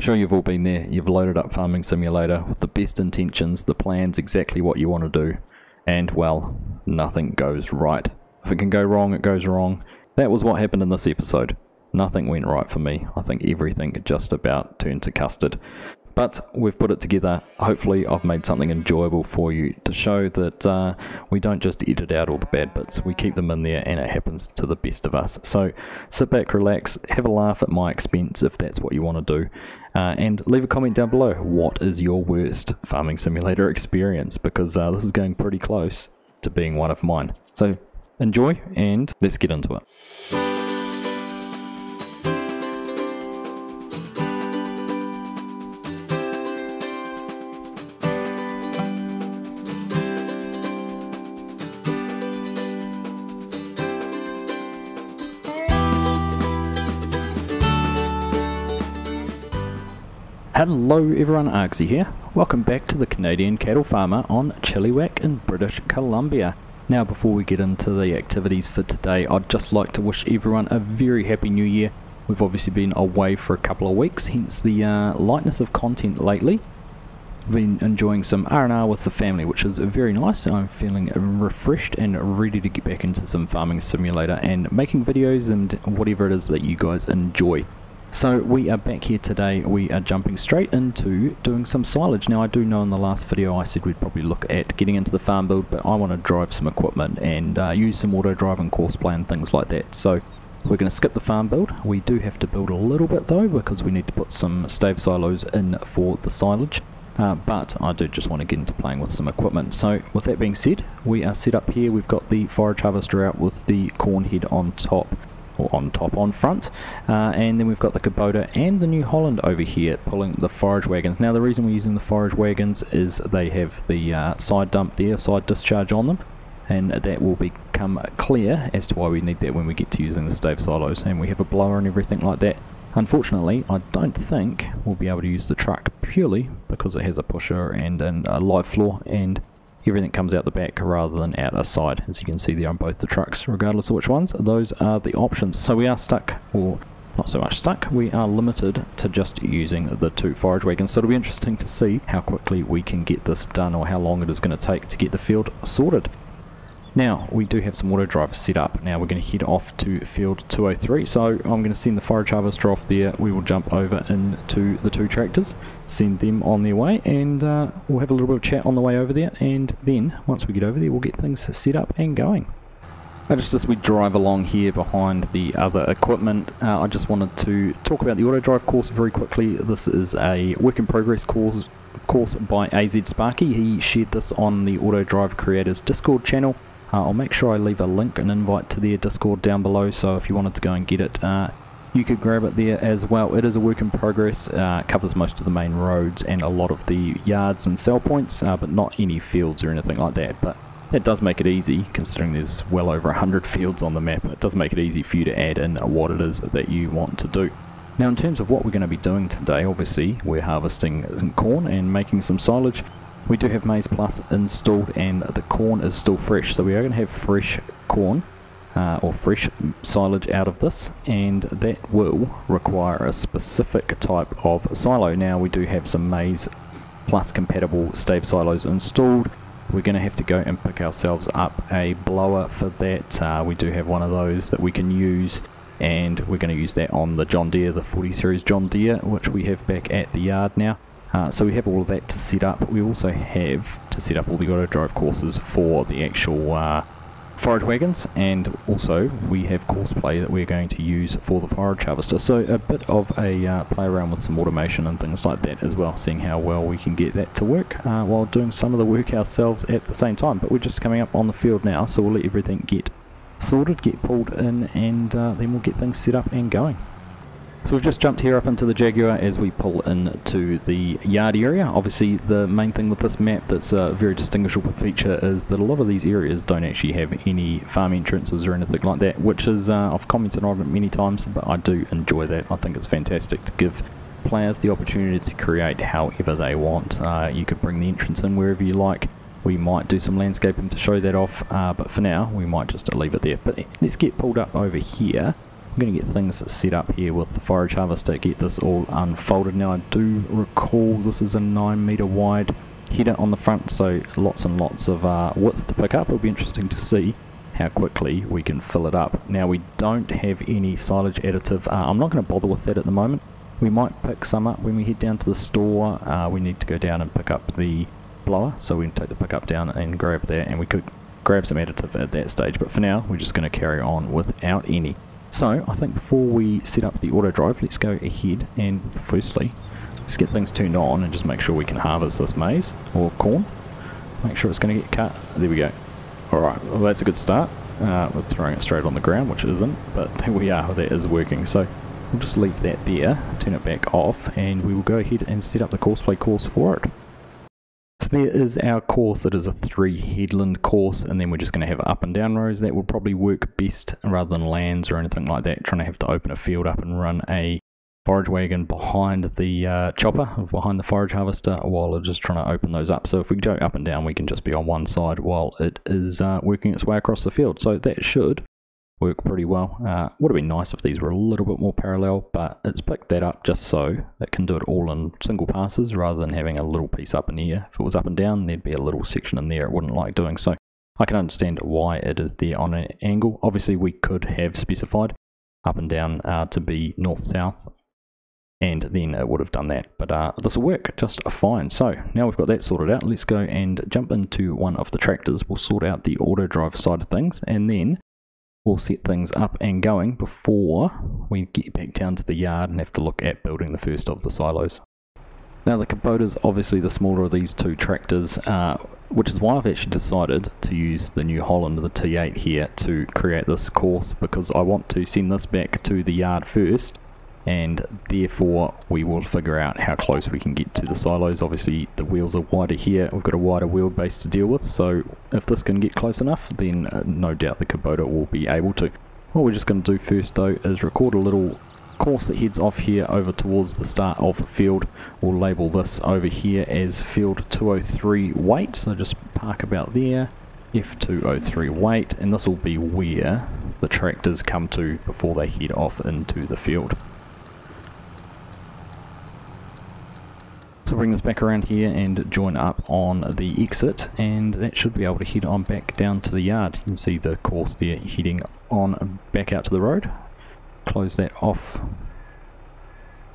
sure you've all been there. You've loaded up Farming Simulator with the best intentions, the plan's exactly what you want to do, and well, nothing goes right. If it can go wrong, it goes wrong. That was what happened in this episode. Nothing went right for me. I think everything just about turned to custard. But we've put it together. Hopefully, I've made something enjoyable for you to show that uh, we don't just edit out all the bad bits, we keep them in there and it happens to the best of us. So sit back, relax, have a laugh at my expense if that's what you want to do, uh, and leave a comment down below. What is your worst farming simulator experience? Because uh, this is going pretty close to being one of mine. So enjoy and let's get into it. Hello everyone, Argsy here. Welcome back to the Canadian Cattle Farmer on Chilliwack in British Columbia. Now before we get into the activities for today, I'd just like to wish everyone a very happy new year. We've obviously been away for a couple of weeks, hence the uh, lightness of content lately. Been enjoying some R&R with the family, which is very nice. I'm feeling refreshed and ready to get back into some farming simulator and making videos and whatever it is that you guys enjoy. So we are back here today, we are jumping straight into doing some silage. Now I do know in the last video I said we'd probably look at getting into the farm build, but I want to drive some equipment and uh, use some auto drive and course play and things like that. So we're going to skip the farm build. We do have to build a little bit though because we need to put some stave silos in for the silage. Uh, but I do just want to get into playing with some equipment. So with that being said, we are set up here. We've got the forage harvester out with the corn head on top on top on front. Uh, and then we've got the Kubota and the New Holland over here pulling the forage wagons. Now the reason we're using the forage wagons is they have the uh, side dump there side discharge on them and that will become clear as to why we need that when we get to using the stave silos. And we have a blower and everything like that. Unfortunately, I don't think we'll be able to use the truck purely because it has a pusher and, and a live floor and everything comes out the back rather than out a side as you can see there on both the trucks regardless of which ones. Those are the options. So we are stuck or not so much stuck we are limited to just using the two forage wagons. So it'll be interesting to see how quickly we can get this done or how long it is going to take to get the field sorted now, we do have some auto drivers set up. Now we're going to head off to field 203. So I'm going to send the forage harvester off there. We will jump over into the two tractors, send them on their way, and uh, we'll have a little bit of chat on the way over there. And then, once we get over there, we'll get things set up and going. just as we drive along here behind the other equipment, uh, I just wanted to talk about the auto drive course very quickly. This is a work in progress course course by AZ Sparky. He shared this on the Auto Drive Creators Discord channel. Uh, I'll make sure I leave a link, an invite to their Discord down below, so if you wanted to go and get it, uh, you could grab it there as well. It is a work in progress, uh, covers most of the main roads and a lot of the yards and sell points, uh, but not any fields or anything like that. But it does make it easy, considering there's well over 100 fields on the map. It does make it easy for you to add in what it is that you want to do. Now in terms of what we're going to be doing today, obviously we're harvesting some corn and making some silage. We do have Maize Plus installed and the corn is still fresh, so we are going to have fresh corn uh, or fresh silage out of this and that will require a specific type of silo. Now we do have some Maize Plus compatible stave silos installed. We're going to have to go and pick ourselves up a blower for that. Uh, we do have one of those that we can use and we're going to use that on the John Deere, the 40 series John Deere, which we have back at the yard now. Uh, so we have all of that to set up. We also have to set up all the auto drive courses for the actual uh, forage wagons and also we have course play that we're going to use for the forage harvester. So a bit of a uh, play around with some automation and things like that as well, seeing how well we can get that to work uh, while doing some of the work ourselves at the same time. But we're just coming up on the field now so we'll let everything get sorted, get pulled in and uh, then we'll get things set up and going. So we've just jumped here up into the Jaguar as we pull into the yard area. Obviously the main thing with this map that's a very distinguishable feature is that a lot of these areas don't actually have any farm entrances or anything like that, which is, uh, I've commented on it many times, but I do enjoy that. I think it's fantastic to give players the opportunity to create however they want. Uh, you could bring the entrance in wherever you like. We might do some landscaping to show that off, uh, but for now we might just leave it there. But let's get pulled up over here I'm going to get things set up here with the forage harvester, get this all unfolded. Now I do recall this is a 9 metre wide header on the front, so lots and lots of uh, width to pick up. It'll be interesting to see how quickly we can fill it up. Now we don't have any silage additive. Uh, I'm not going to bother with that at the moment. We might pick some up when we head down to the store. Uh, we need to go down and pick up the blower, so we can take the pickup down and grab that, and we could grab some additive at that stage. But for now, we're just going to carry on without any. So I think before we set up the auto drive, let's go ahead and firstly, let's get things turned on and just make sure we can harvest this maize or corn. Make sure it's going to get cut. There we go. Alright, well that's a good start. Uh, we're throwing it straight on the ground, which it isn't, but there we are, that is working. So we'll just leave that there, turn it back off, and we will go ahead and set up the courseplay course for it. So there is our course. It is a three headland course, and then we're just going to have up and down rows. That would probably work best rather than lands or anything like that. Trying to have to open a field up and run a forage wagon behind the uh, chopper, behind the forage harvester, while it's just trying to open those up. So if we go up and down, we can just be on one side while it is uh, working its way across the field. So that should work pretty well. Uh, would have been nice if these were a little bit more parallel, but it's picked that up just so it can do it all in single passes rather than having a little piece up in here. If it was up and down, there'd be a little section in there it wouldn't like doing. So I can understand why it is there on an angle. Obviously, we could have specified up and down uh, to be north-south, and then it would have done that. But uh, this will work just fine. So now we've got that sorted out, let's go and jump into one of the tractors. We'll sort out the auto drive side of things, and then we'll set things up and going before we get back down to the yard and have to look at building the first of the silos. Now the Kubota's obviously the smaller of these two tractors, uh, which is why I've actually decided to use the New Holland, the T8 here, to create this course because I want to send this back to the yard first and therefore we will figure out how close we can get to the silos. Obviously the wheels are wider here, we've got a wider wheel base to deal with, so if this can get close enough then uh, no doubt the Kubota will be able to. What we're just going to do first though is record a little course that heads off here over towards the start of the field. We'll label this over here as field 203 wait, so just park about there. F203 wait, and this will be where the tractors come to before they head off into the field. So bring this back around here and join up on the exit and that should be able to head on back down to the yard. You can see the course there heading on back out to the road. Close that off.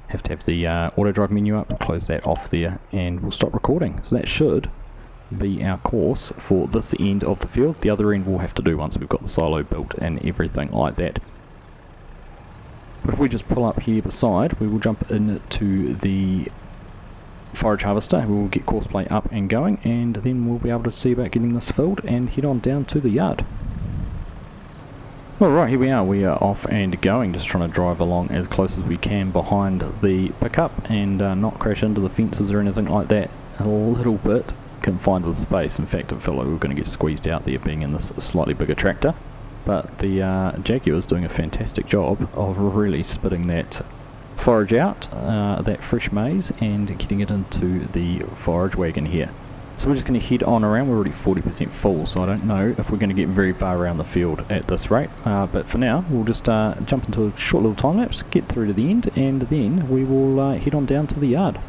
Have to have the uh, auto drive menu up, close that off there and we'll stop recording. So that should be our course for this end of the field. The other end we'll have to do once we've got the silo built and everything like that. But if we just pull up here beside, we will jump into the forage harvester. We will get courseplay up and going and then we'll be able to see about getting this filled and head on down to the yard. Alright, here we are. We are off and going, just trying to drive along as close as we can behind the pickup and uh, not crash into the fences or anything like that. A little bit confined with space. In fact, it felt like we were going to get squeezed out there being in this slightly bigger tractor. But the uh, Jaguar is doing a fantastic job of really spitting that forage out, uh, that fresh maize, and getting it into the forage wagon here. So we're just going to head on around, we're already 40% full, so I don't know if we're going to get very far around the field at this rate. Uh, but for now, we'll just uh, jump into a short little time lapse, get through to the end, and then we will uh, head on down to the yard.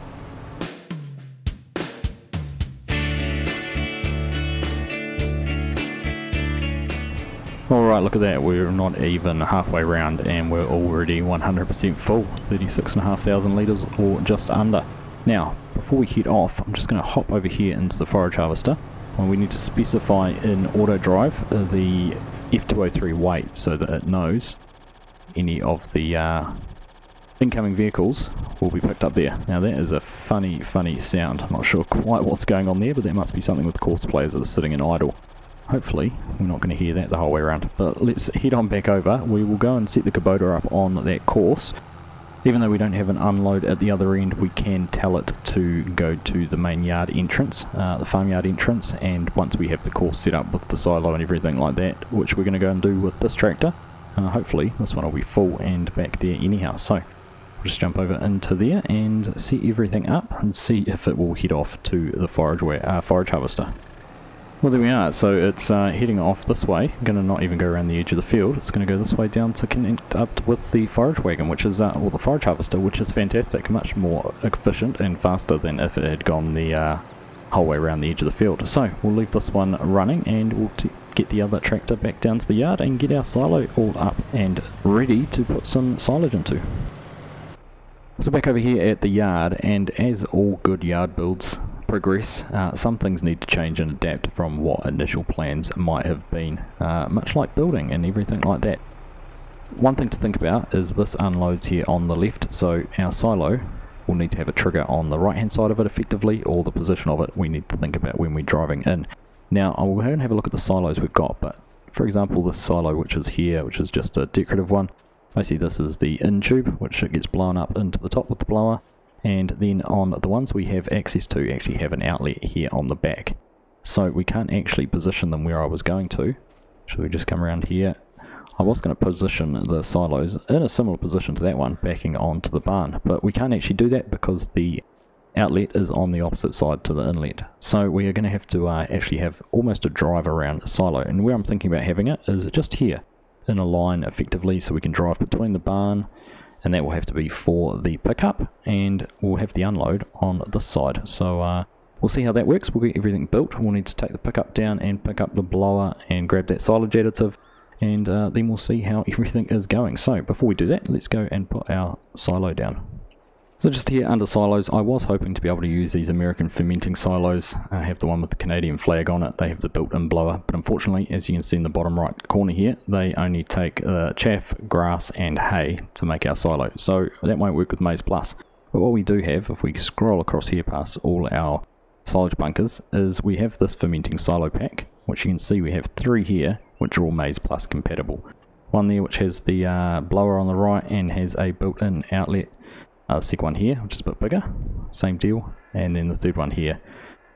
Alright, look at that, we're not even halfway around and we're already 100% full, 36,500 litres or just under. Now, before we head off, I'm just going to hop over here into the forage harvester. And we need to specify in auto drive the F203 wait so that it knows any of the uh, incoming vehicles will be picked up there. Now that is a funny, funny sound. I'm not sure quite what's going on there, but there must be something with the course players that are sitting in idle. Hopefully, we're not going to hear that the whole way around. But let's head on back over. We will go and set the Kubota up on that course. Even though we don't have an unload at the other end, we can tell it to go to the main yard entrance, uh, the farmyard entrance, and once we have the course set up with the silo and everything like that, which we're going to go and do with this tractor, uh, hopefully this one will be full and back there anyhow. So we'll just jump over into there and set everything up and see if it will head off to the forage, uh, forage harvester. Well, there we are. So it's uh, heading off this way. I'm Going to not even go around the edge of the field. It's going to go this way down to connect up with the forage wagon, which is, uh, or the forage harvester, which is fantastic. Much more efficient and faster than if it had gone the uh, whole way around the edge of the field. So we'll leave this one running and we'll get the other tractor back down to the yard and get our silo all up and ready to put some silage into. So back over here at the yard and as all good yard builds progress, uh, some things need to change and adapt from what initial plans might have been, uh, much like building and everything like that. One thing to think about is this unloads here on the left, so our silo will need to have a trigger on the right hand side of it effectively, or the position of it we need to think about when we're driving in. Now I will go and have a look at the silos we've got, but for example this silo which is here, which is just a decorative one, I see this is the in tube, which it gets blown up into the top with the blower, and then on the ones we have access to actually have an outlet here on the back. So we can't actually position them where I was going to. Should we just come around here? I was going to position the silos in a similar position to that one, backing onto the barn, but we can't actually do that because the outlet is on the opposite side to the inlet. So we are going to have to uh, actually have almost a drive around the silo, and where I'm thinking about having it is just here, in a line effectively, so we can drive between the barn, and that will have to be for the pickup, and we'll have the unload on this side. So uh, we'll see how that works. We'll get everything built. We'll need to take the pickup down and pick up the blower and grab that silage additive, and uh, then we'll see how everything is going. So before we do that, let's go and put our silo down. So just here under silos, I was hoping to be able to use these American fermenting silos. I have the one with the Canadian flag on it. They have the built-in blower, but unfortunately, as you can see in the bottom right corner here, they only take uh, chaff, grass, and hay to make our silo. So that won't work with Maize Plus. But what we do have, if we scroll across here past all our silage bunkers, is we have this fermenting silo pack, which you can see we have three here, which are all Maize Plus compatible. One there which has the uh, blower on the right and has a built-in outlet uh, second one here, which is a bit bigger, same deal. And then the third one here,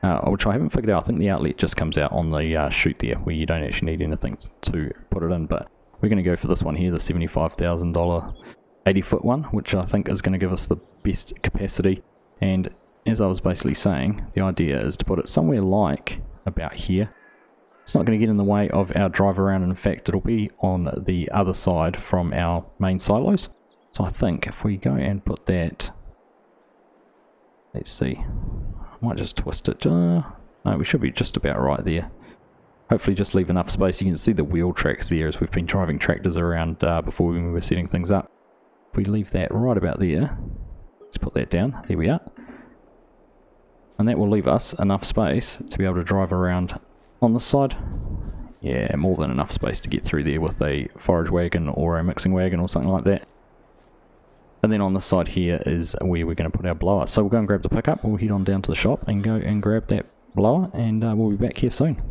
uh, which I haven't figured out. I think the outlet just comes out on the uh, chute there, where you don't actually need anything to put it in. But we're going to go for this one here, the $75,000 80 foot one, which I think is going to give us the best capacity. And as I was basically saying, the idea is to put it somewhere like about here. It's not going to get in the way of our drive around. In fact, it'll be on the other side from our main silos. So I think if we go and put that, let's see, I might just twist it. Uh, no, we should be just about right there. Hopefully just leave enough space. You can see the wheel tracks there as we've been driving tractors around uh, before we were setting things up. If we leave that right about there, let's put that down. There we are. And that will leave us enough space to be able to drive around on this side. Yeah, more than enough space to get through there with a forage wagon or a mixing wagon or something like that. And then on the side here is where we're going to put our blower. So we'll go and grab the pickup, we'll head on down to the shop and go and grab that blower and uh, we'll be back here soon.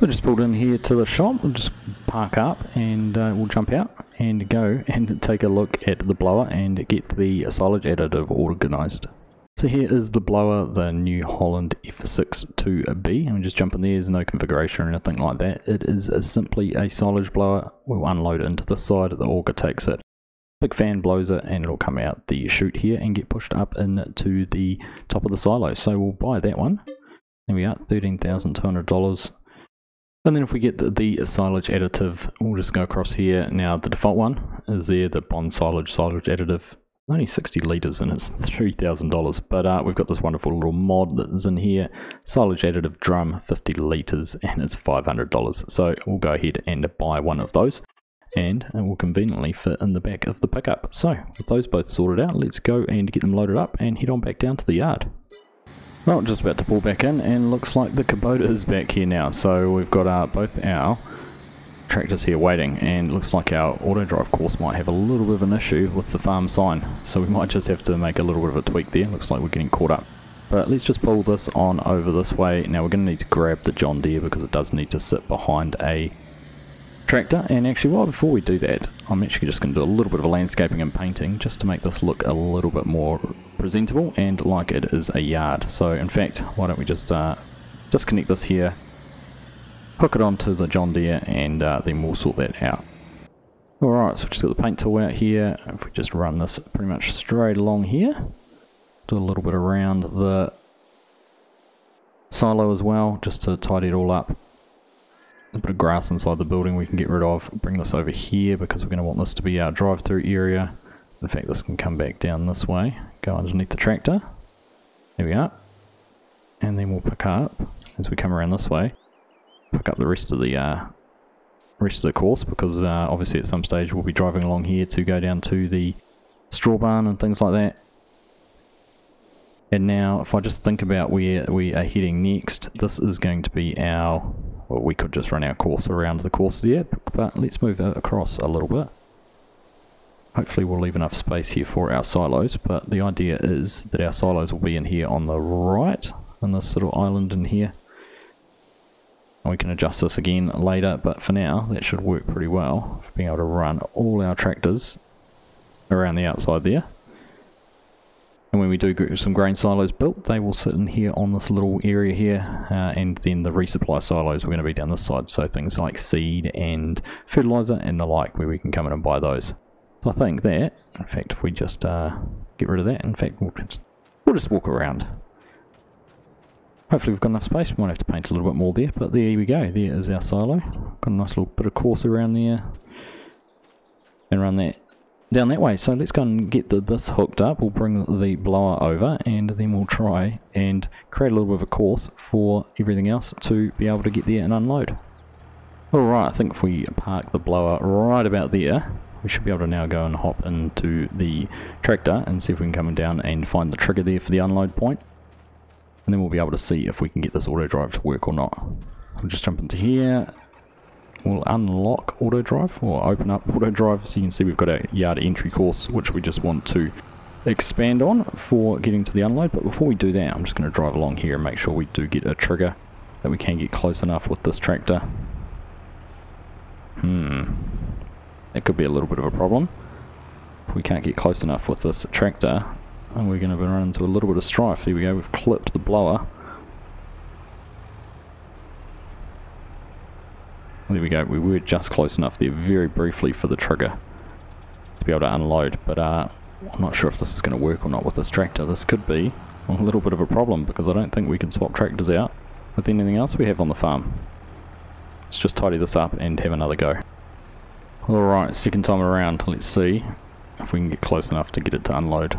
We just pulled in here to the shop, we'll just park up and uh, we'll jump out and go and take a look at the blower and get the silage additive organised. So here is the blower, the New Holland F62B. I'm just jumping there, there's no configuration or anything like that. It is a simply a silage blower. We'll unload it into the side, the auger takes it big fan blows it and it'll come out the chute here and get pushed up into the top of the silo. So we'll buy that one. There we are, $13,200. And then if we get the, the, silage additive, we'll just go across here. Now the default one is there, the Bond silage silage additive. Only 60 litres and it's $3,000. But uh, we've got this wonderful little mod that is in here. Silage additive drum, 50 litres and it's $500. So we'll go ahead and buy one of those and it will conveniently fit in the back of the pickup. So, with those both sorted out, let's go and get them loaded up and head on back down to the yard. Well, just about to pull back in, and looks like the Kubota is back here now. So we've got uh, both our tractors here waiting, and looks like our auto drive course might have a little bit of an issue with the farm sign. So we might just have to make a little bit of a tweak there. Looks like we're getting caught up. But let's just pull this on over this way. Now we're going to need to grab the John Deere because it does need to sit behind a tractor. And actually well before we do that I'm actually just going to do a little bit of landscaping and painting just to make this look a little bit more presentable and like it is a yard. So in fact why don't we just uh, just connect this here hook it onto the John Deere and uh, then we'll sort that out. Alright so just got the paint tool out here. If we just run this pretty much straight along here do a little bit around the silo as well, just to tidy it all up. A bit of grass inside the building we can get rid of. Bring this over here because we're going to want this to be our drive-through area. In fact, this can come back down this way, go underneath the tractor. There we are. And then we'll pick up, as we come around this way, pick up the rest of the uh, rest of the course because uh, obviously at some stage we'll be driving along here to go down to the straw barn and things like that. And now if I just think about where we are heading next, this is going to be our, well we could just run our course around the course there, but let's move across a little bit. Hopefully we'll leave enough space here for our silos, but the idea is that our silos will be in here on the right, on this little island in here. And we can adjust this again later, but for now that should work pretty well, for being able to run all our tractors around the outside there. And when we do get some grain silos built, they will sit in here on this little area here, uh, and then the resupply silos are going to be down this side, so things like seed and fertilizer and the like, where we can come in and buy those. So I think that, in fact, if we just uh, get rid of that, in fact, we'll just, we'll just walk around. Hopefully we've got enough space, we might have to paint a little bit more there, but there we go, there is our silo. Got a nice little bit of course around there, and run that down that way. So let's go and get the, this hooked up. We'll bring the blower over and then we'll try and create a little bit of a course for everything else to be able to get there and unload. Alright, I think if we park the blower right about there, we should be able to now go and hop into the tractor and see if we can come down and find the trigger there for the unload point. And then we'll be able to see if we can get this auto drive to work or not. We'll just jump into here, we'll unlock auto drive or open up auto drive. So you can see we've got a yard entry course which we just want to expand on for getting to the unload. But before we do that I'm just going to drive along here and make sure we do get a trigger that we can get close enough with this tractor. Hmm. That could be a little bit of a problem. If we can't get close enough with this tractor and we're going to run into a little bit of strife. There we go. We've clipped the blower There we go, we were just close enough there very briefly for the trigger to be able to unload, but uh, I'm not sure if this is going to work or not with this tractor. This could be a little bit of a problem because I don't think we can swap tractors out with anything else we have on the farm. Let's just tidy this up and have another go. Alright, second time around, let's see if we can get close enough to get it to unload.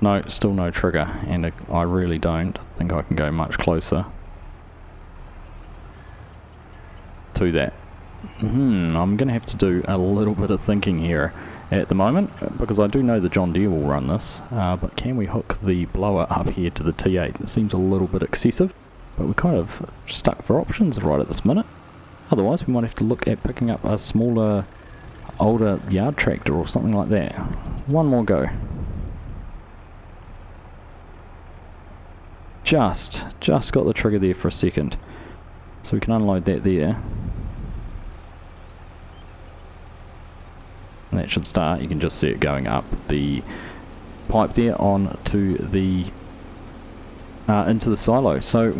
No, still no trigger, and I really don't think I can go much closer. To that. Hmm, I'm going to have to do a little bit of thinking here at the moment, because I do know the John Deere will run this, uh, but can we hook the blower up here to the T8? It seems a little bit excessive, but we're kind of stuck for options right at this minute. Otherwise, we might have to look at picking up a smaller, older yard tractor or something like that. One more go. Just, just got the trigger there for a second. So we can unload that there. And that should start, you can just see it going up the pipe there on to the uh, into the silo. So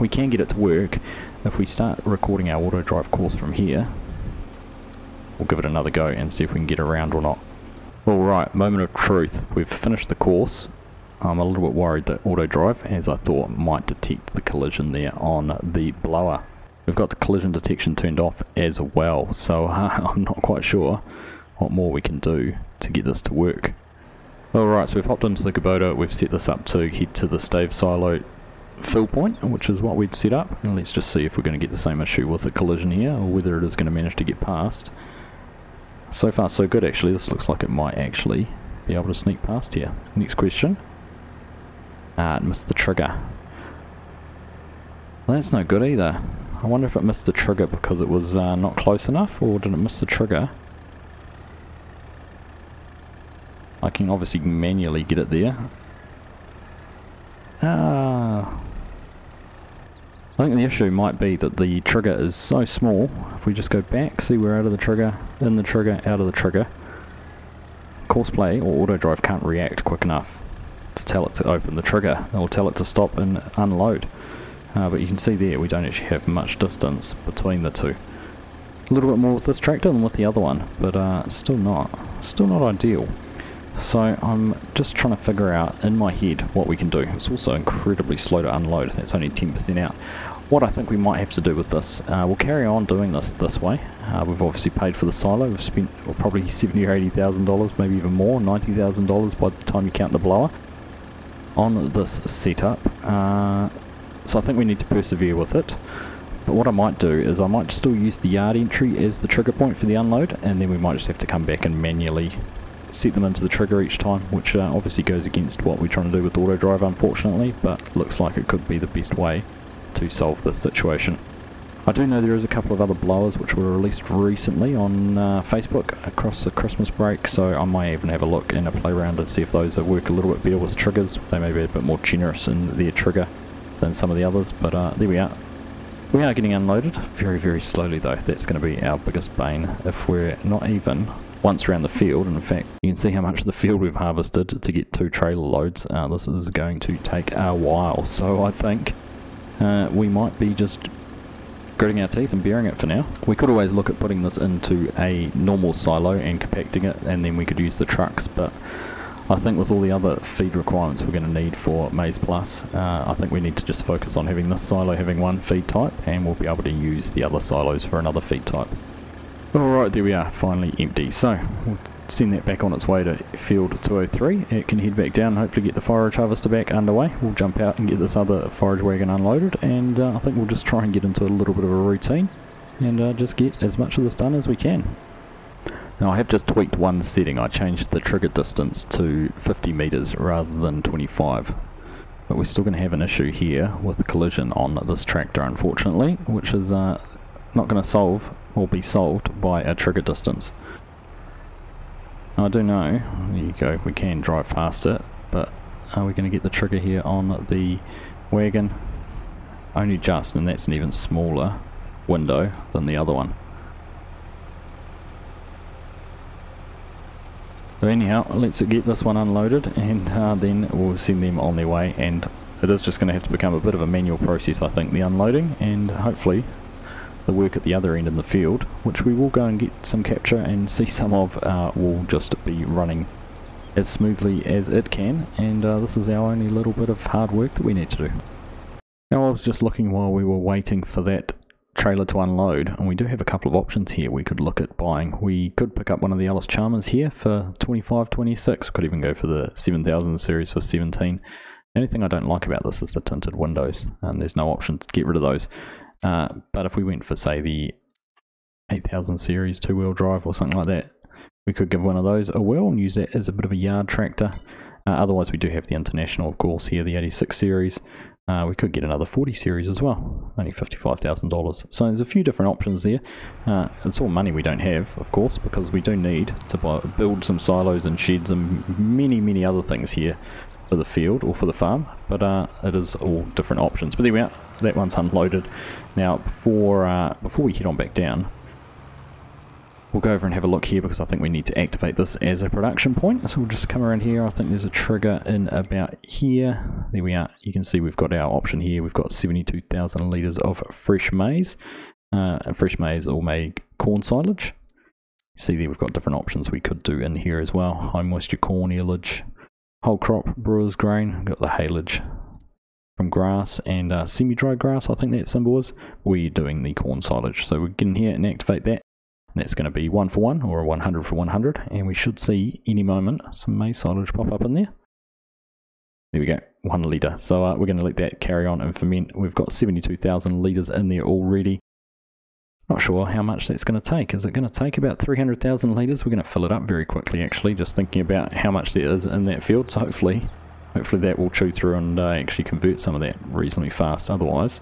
we can get it to work if we start recording our auto drive course from here. We'll give it another go and see if we can get around or not. Alright, moment of truth. We've finished the course I'm a little bit worried that auto drive, as I thought, might detect the collision there on the blower. We've got the collision detection turned off as well, so uh, I'm not quite sure what more we can do to get this to work. Alright, so we've hopped into the Kubota, we've set this up to head to the stave silo fill point, which is what we'd set up. And let's just see if we're going to get the same issue with the collision here, or whether it is going to manage to get past. So far so good actually, this looks like it might actually be able to sneak past here. Next question. Ah, it missed the trigger. That's no good either. I wonder if it missed the trigger because it was uh, not close enough, or did it miss the trigger? I can obviously manually get it there. Ah. I think the issue might be that the trigger is so small. If we just go back, see we're out of the trigger, in the trigger, out of the trigger. Course play or auto drive can't react quick enough to tell it to open the trigger or tell it to stop and unload. Uh, but you can see there we don't actually have much distance between the two. A little bit more with this tractor than with the other one, but uh, still not, still not ideal. So I'm just trying to figure out in my head what we can do. It's also incredibly slow to unload, that's only 10% out. What I think we might have to do with this, uh, we'll carry on doing this this way. Uh, we've obviously paid for the silo, we've spent well, probably seventy or eighty thousand dollars, maybe even more, ninety thousand dollars by the time you count the blower on this setup. Uh, so I think we need to persevere with it. But what I might do is I might still use the yard entry as the trigger point for the unload, and then we might just have to come back and manually set them into the trigger each time, which uh, obviously goes against what we're trying to do with the auto drive unfortunately, but looks like it could be the best way to solve this situation. I do know there is a couple of other blowers which were released recently on uh, Facebook across the Christmas break, so I might even have a look and a play around and see if those work a little bit better with triggers. They may be a bit more generous in their trigger than some of the others, but uh, there we are. We are getting unloaded, very very slowly though, that's going to be our biggest bane if we're not even once around the field, and in fact you can see how much of the field we've harvested to get two trailer loads, uh, this is going to take a while, so I think uh, we might be just gritting our teeth and bearing it for now. We could always look at putting this into a normal silo and compacting it and then we could use the trucks but I think with all the other feed requirements we're going to need for Maize Plus, uh, I think we need to just focus on having this silo having one feed type and we'll be able to use the other silos for another feed type. Alright, there we are, finally empty. So, we'll send that back on its way to field 203. It can head back down and hopefully get the forage harvester back underway. We'll jump out and get this other forage wagon unloaded and uh, I think we'll just try and get into a little bit of a routine and uh, just get as much of this done as we can. Now I have just tweaked one setting. I changed the trigger distance to 50 meters rather than 25. But we're still going to have an issue here with collision on this tractor unfortunately, which is uh, not going to solve or be solved by a trigger distance. I do know, there you go, we can drive past it, but are we going to get the trigger here on the wagon? Only just, and that's an even smaller window than the other one. So anyhow, let's get this one unloaded and uh, then we'll send them on their way and it is just going to have to become a bit of a manual process I think, the unloading, and hopefully the work at the other end in the field, which we will go and get some capture and see some of, uh, will just be running as smoothly as it can, and uh, this is our only little bit of hard work that we need to do. Now I was just looking while we were waiting for that trailer to unload, and we do have a couple of options here we could look at buying. We could pick up one of the Allis Chalmers here for 25, 26, could even go for the 7000 series for 17. The only thing I don't like about this is the tinted windows, and there's no option to get rid of those. Uh, but if we went for, say, the 8000 series two-wheel drive or something like that, we could give one of those a whirl and use that as a bit of a yard tractor. Uh, otherwise, we do have the International, of course, here, the 86 series. Uh, we could get another 40 series as well, only $55,000. So there's a few different options there. Uh, it's all money we don't have, of course, because we do need to buy, build some silos and sheds and many, many other things here for the field or for the farm, but uh, it is all different options. But there we are, that one's unloaded. Now, before, uh, before we head on back down, we'll go over and have a look here because I think we need to activate this as a production point. So we'll just come around here. I think there's a trigger in about here. There we are. You can see we've got our option here. We've got 72,000 litres of fresh maize. Uh, fresh maize or make corn silage. see there we've got different options we could do in here as well. High moisture corn, earlage, whole crop brewer's grain. Got the haylage from grass and uh, semi-dry grass, I think that symbol is. We're doing the corn silage. So we get in here and activate that. And that's going to be 1 for 1 or a 100 for 100. And we should see any moment some maize silage pop up in there. There we go, 1 litre. So uh, we're going to let that carry on and ferment. We've got 72,000 litres in there already. Not sure how much that's going to take. Is it going to take about 300,000 litres? We're going to fill it up very quickly actually, just thinking about how much there is in that field. So hopefully, hopefully that will chew through and uh, actually convert some of that reasonably fast. Otherwise,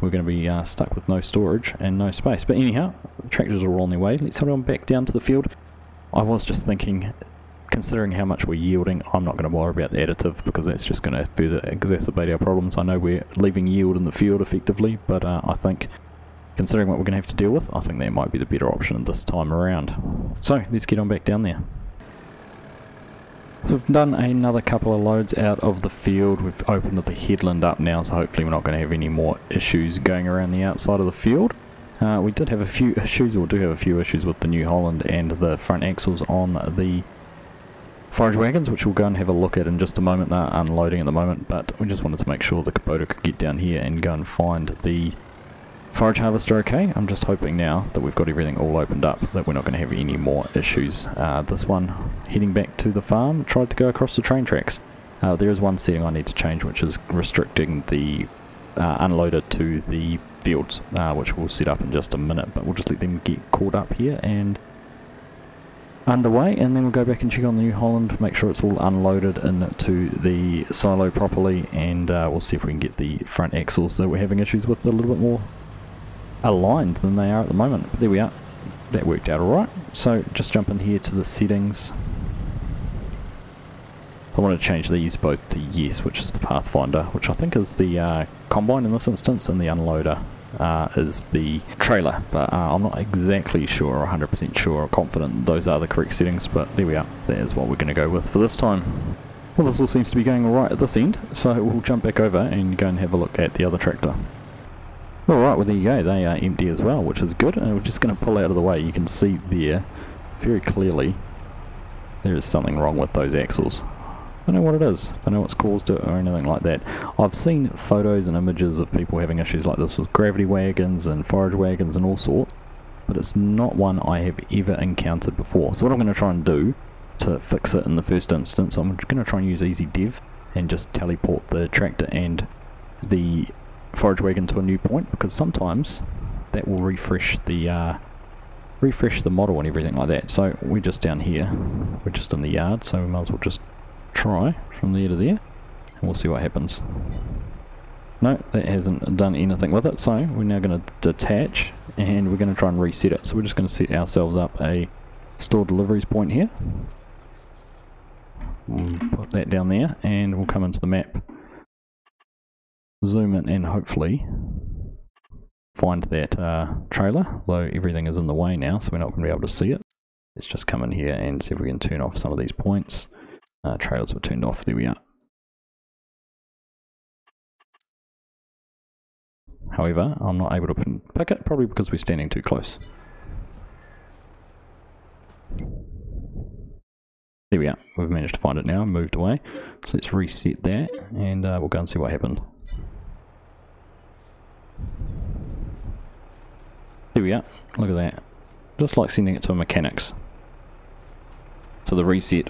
we're going to be uh, stuck with no storage and no space. But anyhow, tractors are all on their way. Let's head on back down to the field. I was just thinking, considering how much we're yielding, I'm not going to worry about the additive because that's just going to further exacerbate our problems. I know we're leaving yield in the field effectively, but uh, I think considering what we're going to have to deal with, I think that might be the better option this time around. So, let's get on back down there. So we've done another couple of loads out of the field. We've opened the headland up now, so hopefully we're not going to have any more issues going around the outside of the field. Uh, we did have a few issues, or do have a few issues with the New Holland and the front axles on the forage wagons, which we'll go and have a look at in just a moment. They're unloading at the moment, but we just wanted to make sure the Kubota could get down here and go and find the forage harvester okay. I'm just hoping now that we've got everything all opened up that we're not going to have any more issues. Uh, this one, heading back to the farm, tried to go across the train tracks. Uh, there is one setting I need to change, which is restricting the uh, unloader to the fields, uh, which we'll set up in just a minute, but we'll just let them get caught up here and underway and then we'll go back and check on the New Holland, make sure it's all unloaded into the silo properly and uh, we'll see if we can get the front axles that we're having issues with a little bit more aligned than they are at the moment. But there we are, that worked out alright. So just jump in here to the settings. I want to change these both to yes, which is the Pathfinder, which I think is the uh, Combine in this instance, and the Unloader uh, is the trailer, but uh, I'm not exactly sure or 100% sure or confident those are the correct settings, but there we are. That is what we're going to go with for this time. Well, this all seems to be going alright at this end, so we'll jump back over and go and have a look at the other tractor. Alright, well there you go, they are empty as well, which is good, and we're just going to pull out of the way. You can see there, very clearly, there is something wrong with those axles. I don't know what it is. I don't know what's caused it or anything like that. I've seen photos and images of people having issues like this with gravity wagons and forage wagons and all sorts, but it's not one I have ever encountered before. So what I'm going to try and do to fix it in the first instance, I'm going to try and use EasyDev and just teleport the tractor and the forage wagon to a new point because sometimes that will refresh the uh, refresh the model and everything like that. So we're just down here, we're just in the yard, so we might as well just try from there to there and we'll see what happens. No, that hasn't done anything with it, so we're now going to detach and we're going to try and reset it. So we're just going to set ourselves up a store deliveries point here. We'll put that down there and we'll come into the map, zoom in and hopefully find that uh, trailer, although everything is in the way now so we're not going to be able to see it. Let's just come in here and see if we can turn off some of these points. Uh, trailers were turned off, there we are. However, I'm not able to pick it, probably because we're standing too close. There we are, we've managed to find it now, moved away. So let's reset that, and uh, we'll go and see what happened. There we are, look at that. Just like sending it to a mechanics. So the reset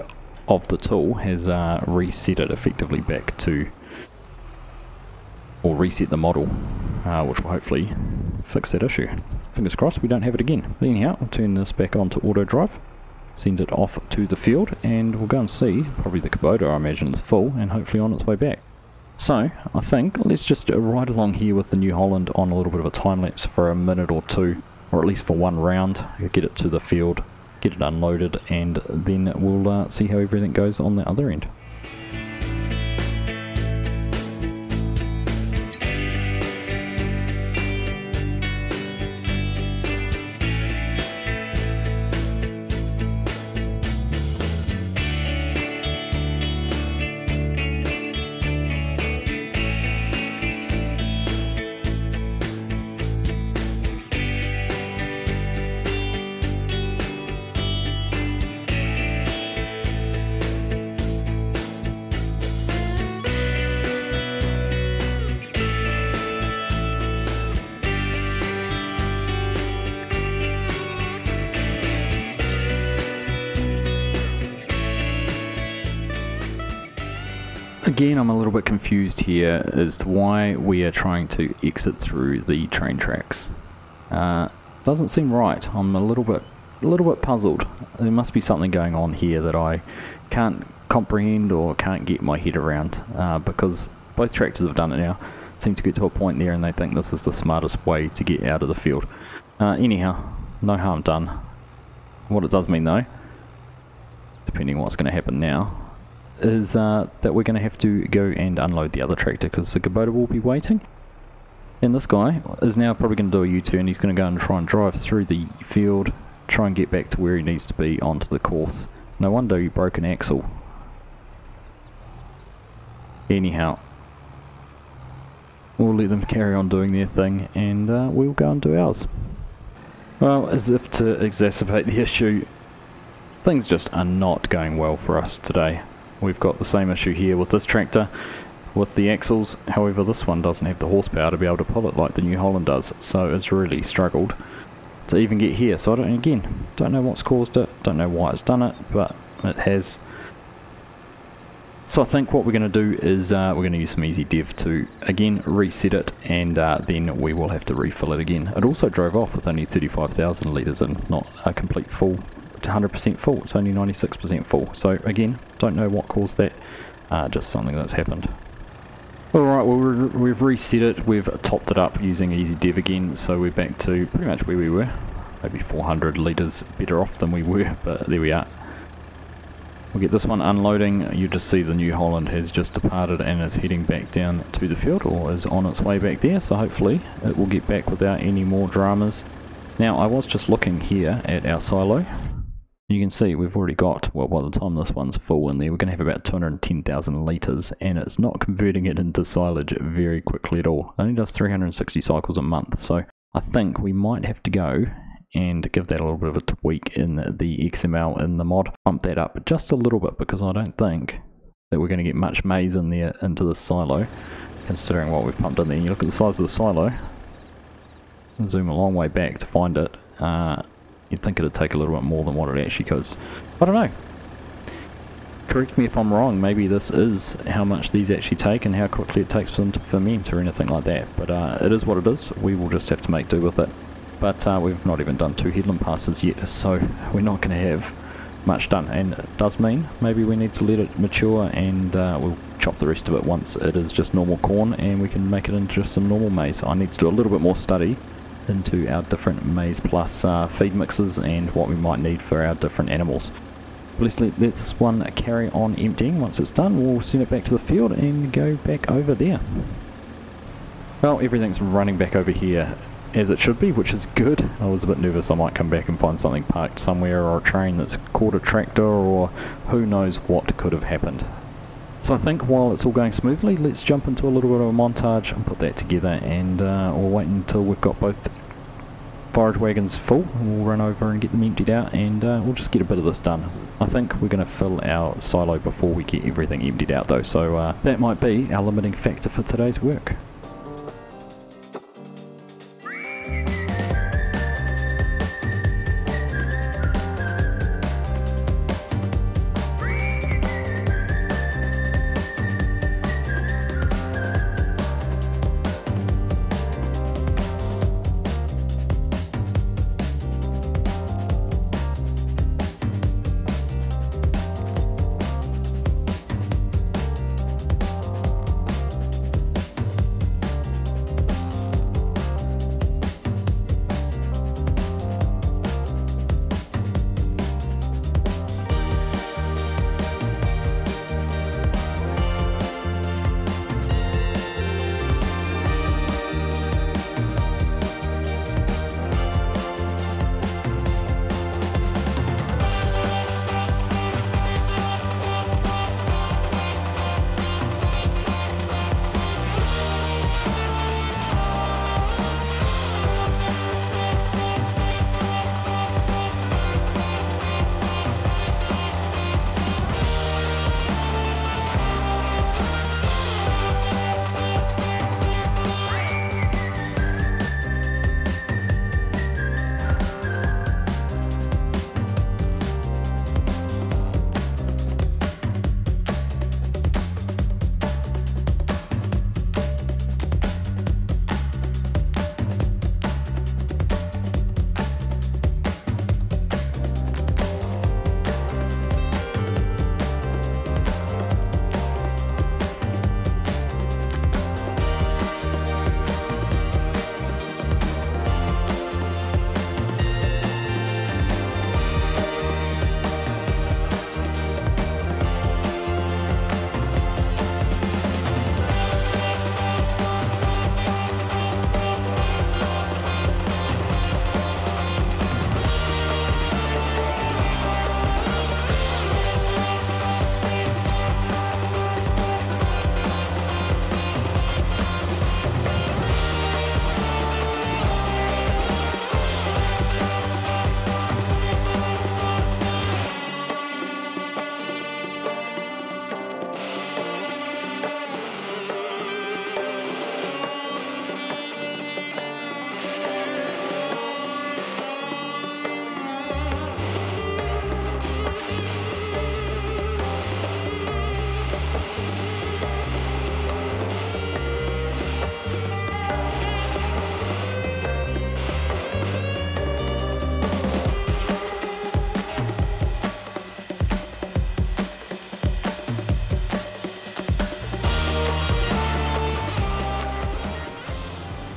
of the tool has uh, reset it effectively back to or reset the model uh, which will hopefully fix that issue. Fingers crossed we don't have it again. But anyhow, we'll turn this back on to auto drive, send it off to the field and we'll go and see, probably the Kubota I imagine is full and hopefully on its way back. So, I think let's just ride along here with the New Holland on a little bit of a time lapse for a minute or two, or at least for one round, get it to the field get it unloaded, and then we'll uh, see how everything goes on the other end. Bit confused here as to why we are trying to exit through the train tracks. Uh, doesn't seem right. I'm a little bit, a little bit puzzled. There must be something going on here that I can't comprehend or can't get my head around uh, because both tractors have done it now. Seem to get to a point there and they think this is the smartest way to get out of the field. Uh, anyhow, no harm done. What it does mean though, depending what's going to happen now, is uh, that we're going to have to go and unload the other tractor because the Kubota will be waiting. And this guy is now probably going to do a U-turn. He's going to go and try and drive through the field, try and get back to where he needs to be onto the course. No wonder he broke an axle. Anyhow, we'll let them carry on doing their thing and uh, we'll go and do ours. Well, as if to exacerbate the issue, Things just are not going well for us today. We've got the same issue here with this tractor with the axles, however this one doesn't have the horsepower to be able to pull it like the New Holland does, so it's really struggled to even get here. So I don't, again, don't know what's caused it, don't know why it's done it, but it has. So I think what we're going to do is uh, we're going to use some easy dev to again reset it and uh, then we will have to refill it again. It also drove off with only 35,000 litres and not a complete full 100% full, it's only 96% full. So again, don't know what caused that, uh, just something that's happened. Alright, well we've reset it, we've topped it up using Easy Dev again, so we're back to pretty much where we were. Maybe 400 litres better off than we were, but there we are. We'll get this one unloading, you just see the New Holland has just departed and is heading back down to the field, or is on its way back there, so hopefully it will get back without any more dramas. Now I was just looking here at our silo, you can see we've already got, well by the time this one's full in there, we're going to have about 210,000 litres and it's not converting it into silage very quickly at all. It only does 360 cycles a month, so I think we might have to go and give that a little bit of a tweak in the XML in the mod. Bump that up just a little bit because I don't think that we're going to get much maize in there into the silo considering what we've pumped in there. You look at the size of the silo, zoom a long way back to find it. Uh, You'd think it'd take a little bit more than what it actually goes. I don't know. Correct me if I'm wrong, maybe this is how much these actually take and how quickly it takes for them to ferment or anything like that. But uh, it is what it is, we will just have to make do with it. But uh, we've not even done two headland passes yet, so we're not going to have much done. And it does mean maybe we need to let it mature and uh, we'll chop the rest of it once it is just normal corn and we can make it into just some normal maize. I need to do a little bit more study into our different maize plus uh, feed mixes and what we might need for our different animals. Let's let this one carry on emptying. Once it's done, we'll send it back to the field and go back over there. Well, everything's running back over here as it should be, which is good. I was a bit nervous I might come back and find something parked somewhere or a train that's caught a tractor or who knows what could have happened. So I think while it's all going smoothly, let's jump into a little bit of a montage and put that together and uh, we'll wait until we've got both forage wagons full and we'll run over and get them emptied out and uh, we'll just get a bit of this done. I think we're going to fill our silo before we get everything emptied out though, so uh, that might be our limiting factor for today's work.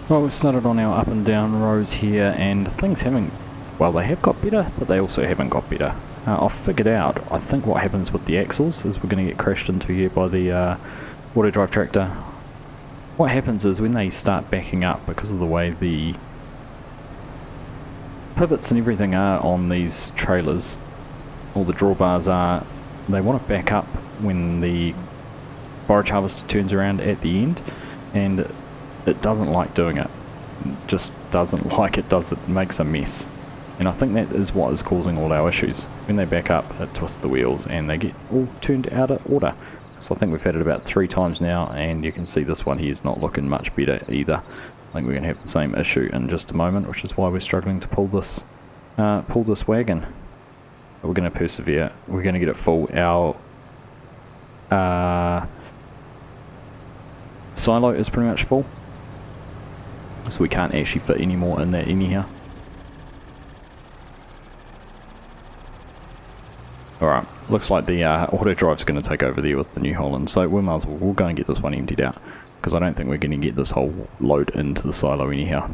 Well, we've started on our up and down rows here, and things haven't, well, they have got better, but they also haven't got better. Uh, I've figured out, I think what happens with the axles is we're going to get crashed into here by the uh, auto drive tractor. What happens is when they start backing up, because of the way the pivots and everything are on these trailers, all the drawbars are, they want to back up when the forage harvester turns around at the end, and it doesn't like doing it. it just doesn't like it, does it? makes a mess. And I think that is what is causing all our issues. When they back up, it twists the wheels and they get all turned out of order. So I think we've had it about three times now and you can see this one here is not looking much better either. I think we're going to have the same issue in just a moment, which is why we're struggling to pull this uh, pull this wagon. But we're going to persevere. We're going to get it full. Our uh, silo is pretty much full so we can't actually fit any more in there anyhow. Alright, looks like the uh, auto drive's going to take over there with the New Holland, so we might as well we'll go and get this one emptied out, because I don't think we're going to get this whole load into the silo anyhow.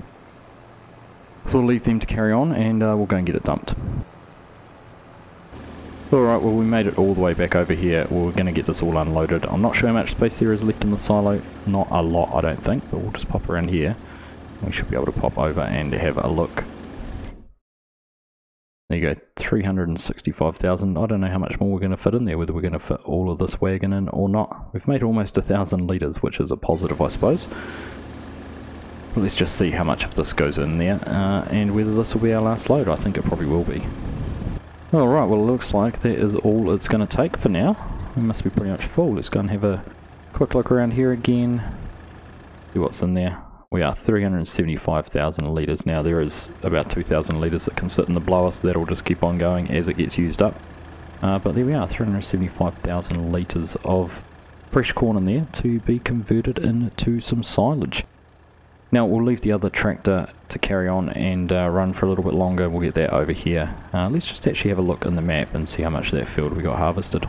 So we'll leave them to carry on, and uh, we'll go and get it dumped. Alright, well we made it all the way back over here, we're going to get this all unloaded. I'm not sure how much space there is left in the silo, not a lot I don't think, but we'll just pop around here we should be able to pop over and have a look. There you go, 365,000. I don't know how much more we're going to fit in there, whether we're going to fit all of this wagon in or not. We've made almost a thousand litres, which is a positive, I suppose. let's just see how much of this goes in there, uh, and whether this will be our last load. I think it probably will be. Alright, well it looks like that is all it's going to take for now. We must be pretty much full. Let's go and have a quick look around here again. See what's in there. We are 375,000 litres now. There is about 2,000 litres that can sit in the blower, so that'll just keep on going as it gets used up. Uh, but there we are, 375,000 litres of fresh corn in there to be converted into some silage. Now we'll leave the other tractor to carry on and uh, run for a little bit longer. We'll get that over here. Uh, let's just actually have a look in the map and see how much of that field we got harvested.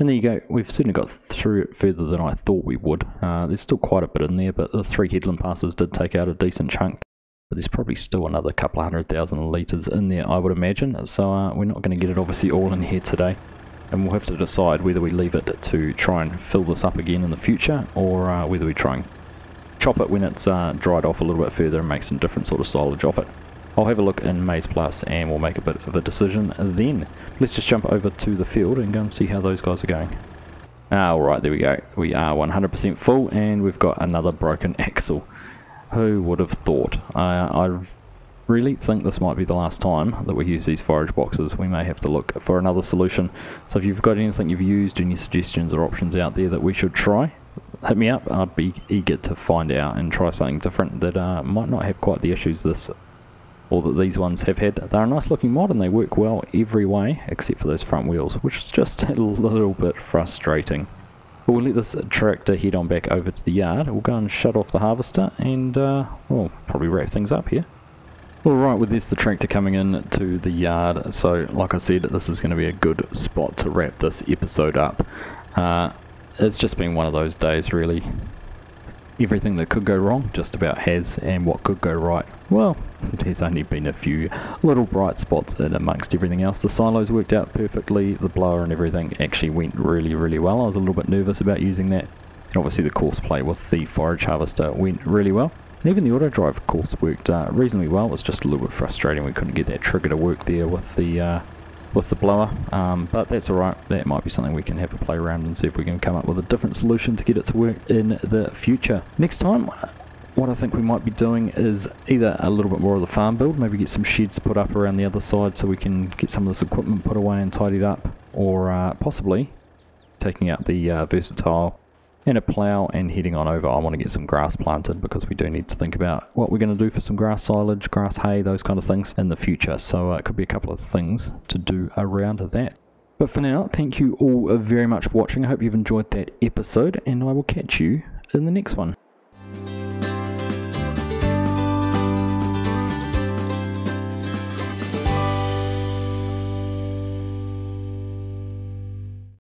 And there you go, we've certainly got through it further than I thought we would. Uh, there's still quite a bit in there, but the three headland passes did take out a decent chunk. But there's probably still another couple of hundred thousand litres in there, I would imagine. So uh, we're not going to get it obviously all in here today. And we'll have to decide whether we leave it to try and fill this up again in the future, or uh, whether we try and chop it when it's uh, dried off a little bit further and make some different sort of silage off it. I'll have a look in Maize Plus and we'll make a bit of a decision then. Let's just jump over to the field and go and see how those guys are going. Alright, there we go. We are 100% full and we've got another broken axle. Who would have thought? I really think this might be the last time that we use these forage boxes. We may have to look for another solution. So if you've got anything you've used, any suggestions or options out there that we should try, hit me up. I'd be eager to find out and try something different that uh, might not have quite the issues this or that these ones have had. They're a nice looking mod and they work well every way except for those front wheels, which is just a little bit frustrating. But we'll let this tractor head on back over to the yard. We'll go and shut off the harvester and uh, we'll probably wrap things up here. Alright, well this the tractor coming in to the yard, so like I said, this is going to be a good spot to wrap this episode up. Uh, it's just been one of those days really everything that could go wrong just about has and what could go right. Well there's only been a few little bright spots in amongst everything else. The silos worked out perfectly. The blower and everything actually went really really well. I was a little bit nervous about using that. Obviously the course play with the forage harvester went really well. And even the auto drive course worked uh, reasonably well. It was just a little bit frustrating we couldn't get that trigger to work there with the uh, with the blower, um, but that's alright, that might be something we can have a play around and see if we can come up with a different solution to get it to work in the future. Next time, what I think we might be doing is either a little bit more of the farm build, maybe get some sheds put up around the other side so we can get some of this equipment put away and tidied up, or uh, possibly taking out the uh, versatile and a plough and heading on over. I want to get some grass planted because we do need to think about what we're going to do for some grass silage, grass hay, those kind of things in the future. So uh, it could be a couple of things to do around that. But for now, thank you all very much for watching. I hope you've enjoyed that episode and I will catch you in the next one.